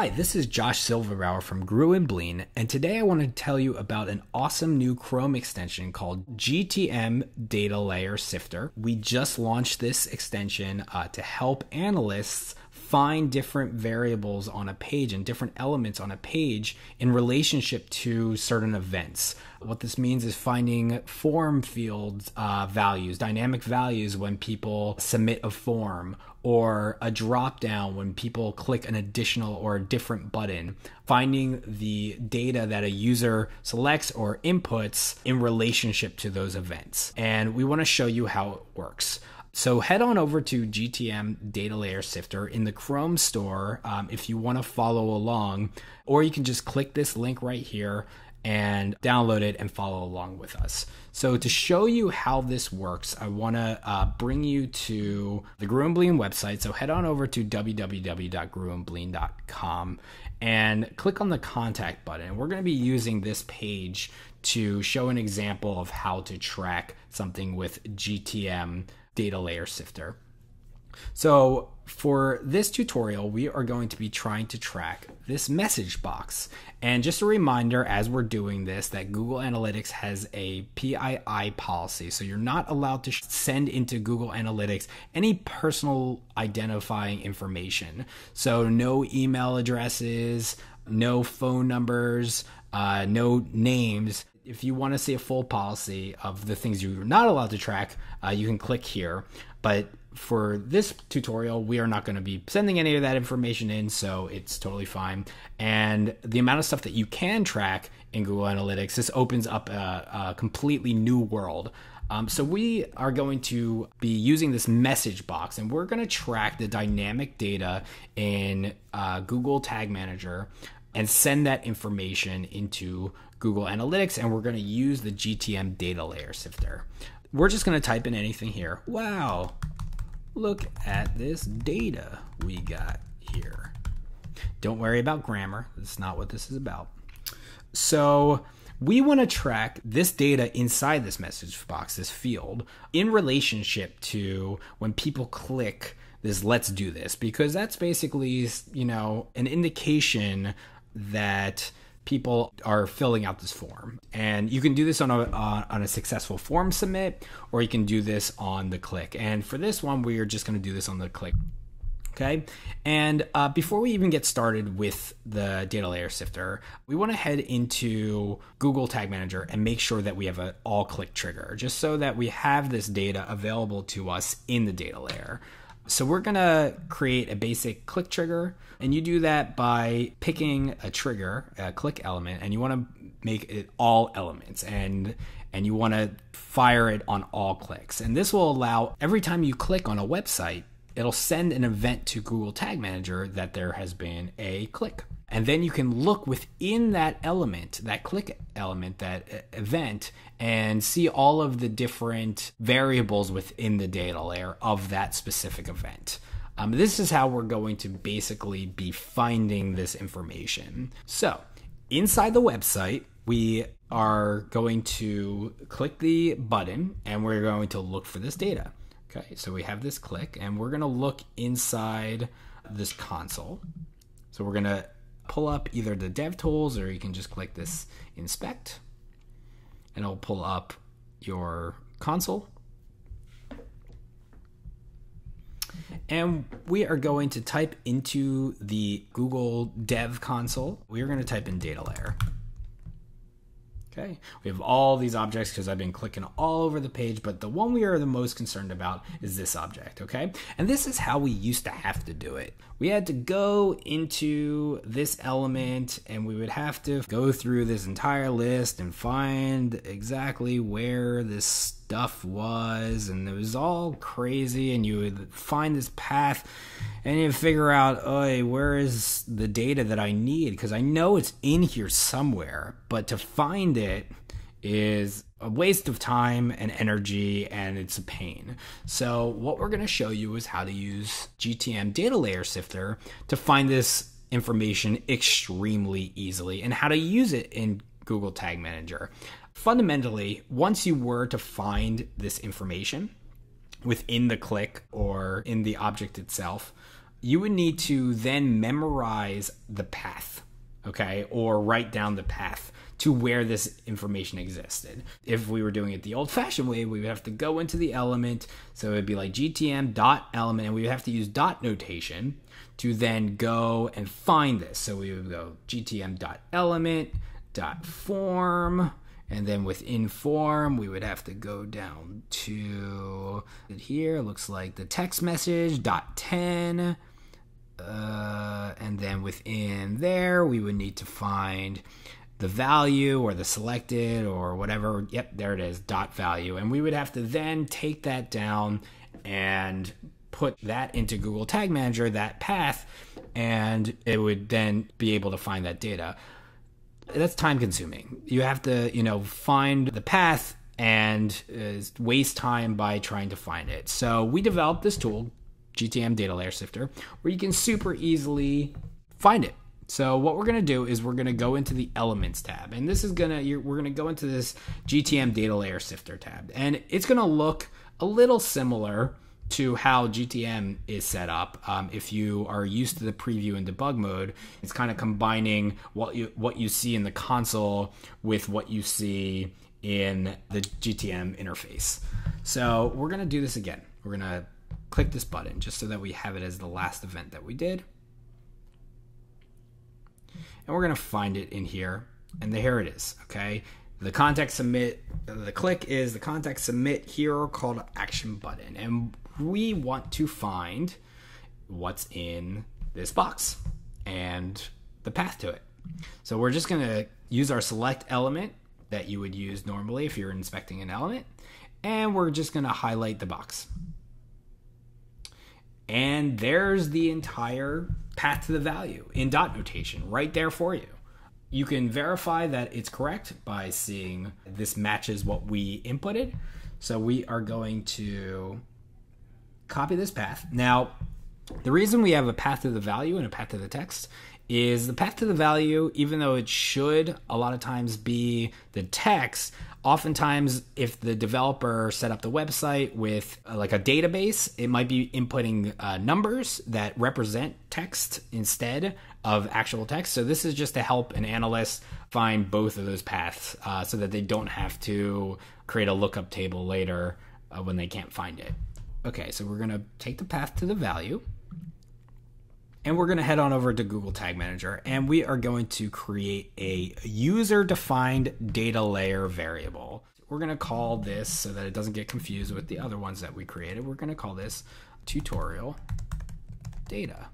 Hi, this is Josh Silverbauer from Grue and Bleen, and today I want to tell you about an awesome new Chrome extension called GTM Data Layer Sifter. We just launched this extension uh, to help analysts find different variables on a page and different elements on a page in relationship to certain events. What this means is finding form fields uh, values, dynamic values when people submit a form, or a drop down when people click an additional or a different button, finding the data that a user selects or inputs in relationship to those events. And we want to show you how it works. So head on over to GTM Data Layer Sifter in the Chrome store um, if you want to follow along, or you can just click this link right here and download it and follow along with us. So to show you how this works, I want to uh, bring you to the Grue and Bleen website. So head on over to www.grueandbleen.com and click on the contact button. We're going to be using this page to show an example of how to track something with GTM data layer sifter. So for this tutorial, we are going to be trying to track this message box. And just a reminder as we're doing this that Google Analytics has a PII policy. So you're not allowed to send into Google Analytics any personal identifying information. So no email addresses, no phone numbers, uh, no names if you want to see a full policy of the things you're not allowed to track, uh, you can click here. But for this tutorial, we are not going to be sending any of that information in, so it's totally fine. And the amount of stuff that you can track in Google Analytics, this opens up a, a completely new world. Um, so we are going to be using this message box, and we're going to track the dynamic data in uh, Google Tag Manager and send that information into Google Analytics, and we're going to use the GTM data layer sifter. We're just going to type in anything here. Wow, look at this data we got here. Don't worry about grammar. That's not what this is about. So we want to track this data inside this message box, this field, in relationship to when people click this let's do this, because that's basically, you know, an indication that people are filling out this form. And you can do this on a, uh, on a successful form submit, or you can do this on the click. And for this one, we are just going to do this on the click. Okay, and uh, before we even get started with the data layer sifter, we want to head into Google Tag Manager and make sure that we have an all click trigger, just so that we have this data available to us in the data layer. So we're gonna create a basic click trigger, and you do that by picking a trigger, a click element, and you want to make it all elements, and and you want to fire it on all clicks. And this will allow every time you click on a website, it'll send an event to Google Tag Manager that there has been a click. And then you can look within that element, that click element, that event, and see all of the different variables within the data layer of that specific event. Um, this is how we're going to basically be finding this information. So, inside the website, we are going to click the button and we're going to look for this data. Okay, so we have this click and we're going to look inside this console. So we're going to pull up either the dev tools or you can just click this inspect and it'll pull up your console. And we are going to type into the Google Dev console. We are going to type in data layer. Okay, we have all these objects because I've been clicking all over the page, but the one we are the most concerned about is this object, okay? And this is how we used to have to do it. We had to go into this element and we would have to go through this entire list and find exactly where this stuff was, and it was all crazy, and you would find this path and you figure out, oh, where is the data that I need? Because I know it's in here somewhere, but to find it is a waste of time and energy and it's a pain. So, what we're going to show you is how to use GTM Data Layer Sifter to find this information extremely easily and how to use it in Google Tag Manager. Fundamentally, once you were to find this information within the click or in the object itself, you would need to then memorize the path, okay, or write down the path to where this information existed. If we were doing it the old fashioned way, we would have to go into the element. So it'd be like GTM dot element, and we would have to use dot notation to then go and find this. So we would go GTM dot element dot form. And then within form, we would have to go down to here. Looks like the text message dot 10. Uh, and then within there, we would need to find the value or the selected or whatever. Yep, there it is, dot value. And we would have to then take that down and put that into Google Tag Manager, that path, and it would then be able to find that data. That's time consuming. You have to, you know, find the path and uh, waste time by trying to find it. So we developed this tool, GTM Data Layer Sifter, where you can super easily find it. So what we're going to do is we're going to go into the Elements tab, and this is going to we're going to go into this GTM Data Layer Sifter tab, and it's going to look a little similar to how GTM is set up. Um, if you are used to the preview and debug mode, it's kind of combining what you what you see in the console with what you see in the GTM interface. So we're gonna do this again. We're gonna click this button just so that we have it as the last event that we did and we're going to find it in here. And here it is, okay? The context submit, the click is the context submit hero call to action button. And we want to find what's in this box and the path to it. So we're just going to use our select element that you would use normally if you're inspecting an element. And we're just going to highlight the box. And there's the entire path to the value in dot notation right there for you. You can verify that it's correct by seeing this matches what we inputted. So we are going to copy this path. Now, the reason we have a path to the value and a path to the text is the path to the value, even though it should a lot of times be the text, oftentimes if the developer set up the website with uh, like a database, it might be inputting uh, numbers that represent text instead of actual text. So this is just to help an analyst find both of those paths uh, so that they don't have to create a lookup table later uh, when they can't find it. Okay, so we're going to take the path to the value and we're going to head on over to Google Tag Manager and we are going to create a user defined data layer variable. We're going to call this so that it doesn't get confused with the other ones that we created. We're going to call this tutorial data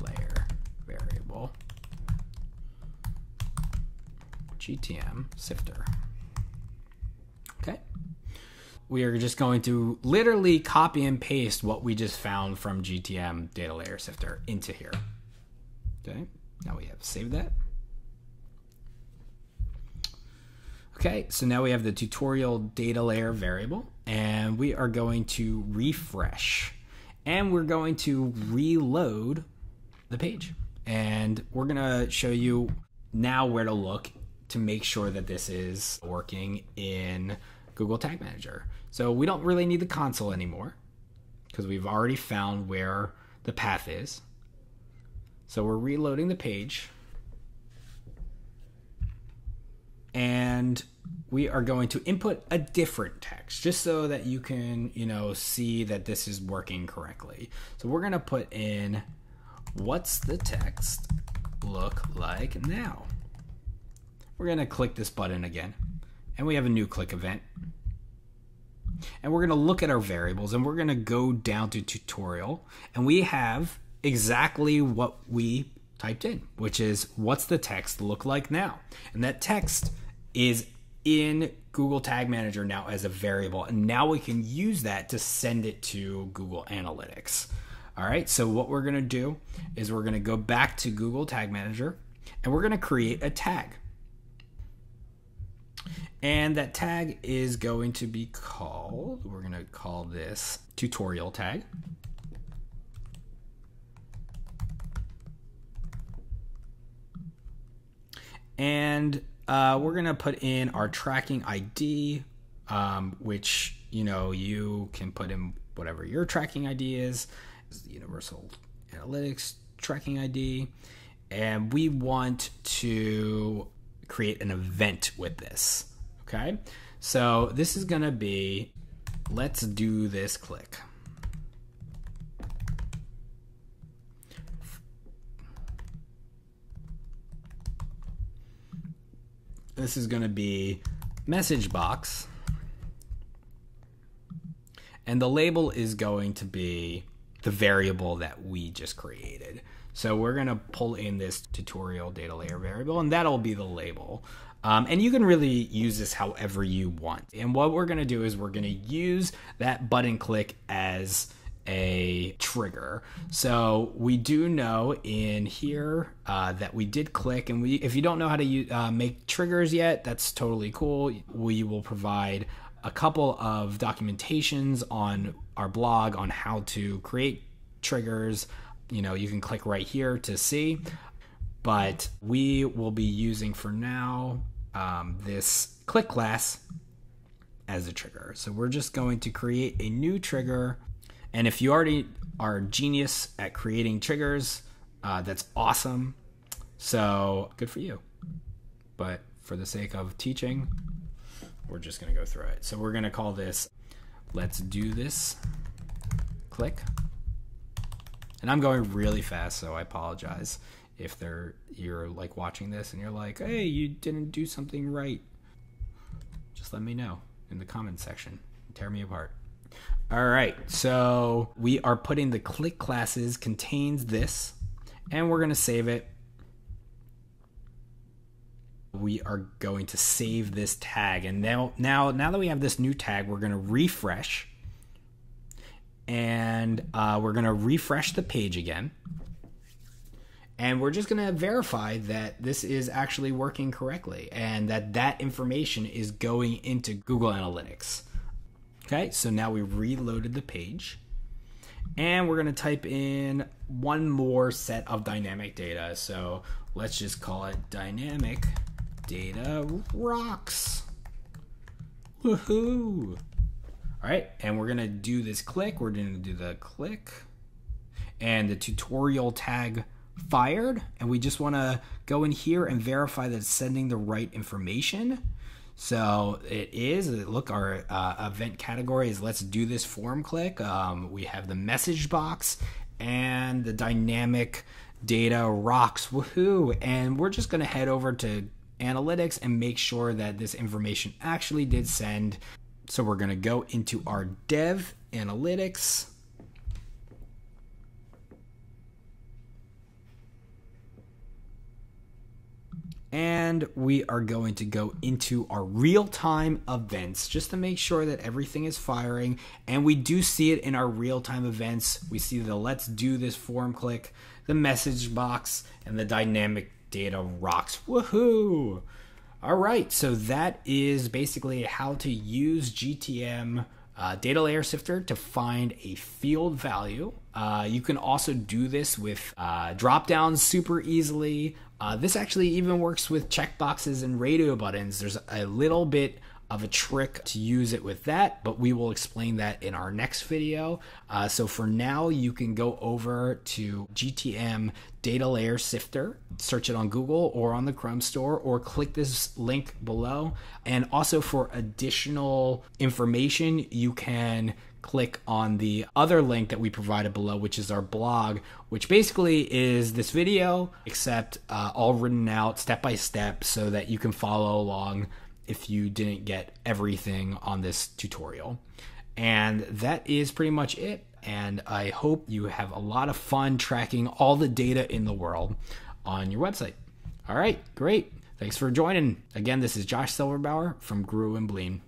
layer variable GTM sifter we are just going to literally copy and paste what we just found from GTM data layer sifter into here. Okay, now we have saved that. Okay, so now we have the tutorial data layer variable and we are going to refresh and we're going to reload the page. And we're gonna show you now where to look to make sure that this is working in Google Tag Manager. So we don't really need the console anymore because we've already found where the path is. So we're reloading the page. And we are going to input a different text just so that you can, you know, see that this is working correctly. So we're going to put in what's the text look like now? We're going to click this button again. And we have a new click event and we're going to look at our variables and we're going to go down to tutorial and we have exactly what we typed in, which is what's the text look like now? And that text is in Google Tag Manager now as a variable. And now we can use that to send it to Google Analytics. All right, so what we're going to do is we're going to go back to Google Tag Manager and we're going to create a tag. And that tag is going to be called, we're going to call this tutorial tag. And uh, we're going to put in our tracking ID, um, which you know, you can put in whatever your tracking ID is, the Universal Analytics tracking ID, and we want to create an event with this. Okay, so this is going to be let's do this click. This is going to be message box. And the label is going to be the variable that we just created. So we're going to pull in this tutorial data layer variable, and that'll be the label. Um, and you can really use this however you want. And what we're going to do is we're going to use that button click as a trigger. So we do know in here uh, that we did click, and we if you don't know how to use, uh, make triggers yet, that's totally cool. We will provide a couple of documentations on our blog on how to create triggers. You know, you can click right here to see. But we will be using for now um, this click class as a trigger. So we're just going to create a new trigger and if you already are genius at creating triggers, uh, that's awesome. So good for you. But for the sake of teaching, we're just going to go through it. So we're going to call this let's do this click. And I'm going really fast, so I apologize if they're you're like watching this and you're like, "Hey, you didn't do something right." Just let me know in the comment section. Tear me apart. All right, so we are putting the click classes contains this, and we're going to save it. We are going to save this tag, and now, now, now that we have this new tag, we're going to refresh, and uh, we're going to refresh the page again, and we're just going to verify that this is actually working correctly, and that that information is going into Google Analytics. Okay, so now we've reloaded the page. And we're going to type in one more set of dynamic data. So let's just call it dynamic data rocks. Woohoo! All right, and we're to do this click. We're to do the click and the tutorial tag fired. And we just want to go in here and verify that it's sending the right information. So it is. Look, our uh, event category is let's do this form click. Um, we have the message box and the dynamic data rocks. Woohoo! And we're just going to head over to analytics and make sure that this information actually did send. So we're going to go into our dev analytics. And we are going to go into our real-time events just to make sure that everything is firing. And we do see it in our real-time events. We see the let's do this form click the message box and the dynamic data rocks. Woohoo all right so that is basically how to use gtm uh, data layer sifter to find a field value. Uh, you can also do this with uh, drop downs super easily. Uh, this actually even works with checkboxes and radio buttons. There's a little bit of a trick to use it with that, but we will explain that in our next video. Uh, so for now, you can go over to GTM Data Layer Sifter, search it on Google or on the Chrome store, or click this link below. And also for additional information, you can click on the other link that we provided below, which is our blog, which basically is this video, except uh, all written out step by step so that you can follow along if you didn't get everything on this tutorial. And that is pretty much it. And I hope you have a lot of fun tracking all the data in the world on your website. All right, great. Thanks for joining. Again, this is Josh Silverbauer from Grue and Bleen.